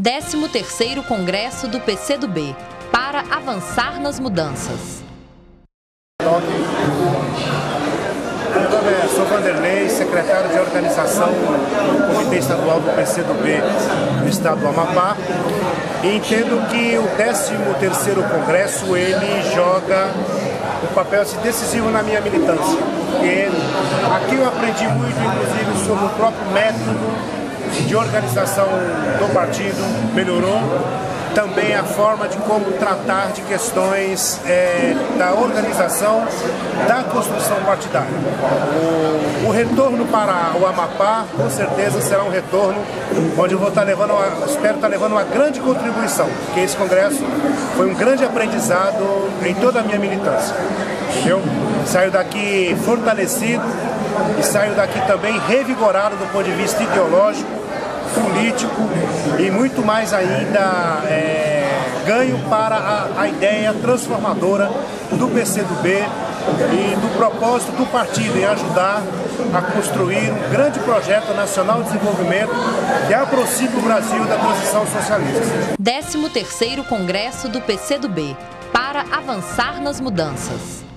13º Congresso do PCdoB, para avançar nas mudanças. Meu nome é, sou Vanderlei, secretário de organização do Comitê Estadual do PCdoB no estado do Amapá e entendo que o 13º Congresso ele joga um papel assim, decisivo na minha militância. Aqui eu aprendi muito, inclusive, sobre o próprio método de organização do partido melhorou, também a forma de como tratar de questões é, da organização da construção partidária. O, o, retorno para o Amapá, com certeza, será um retorno onde eu vou estar levando, uma, espero estar levando uma grande contribuição, porque esse congresso foi um grande aprendizado em toda a minha militância. Entendeu? Saio daqui fortalecido e saio daqui também revigorado do ponto de vista ideológico político e muito mais ainda é, ganho para a, a ideia transformadora do PCdoB e do propósito do partido em ajudar a construir um grande projeto nacional de desenvolvimento que aproxime o Brasil da transição socialista. 13º Congresso do PCdoB, para avançar nas mudanças.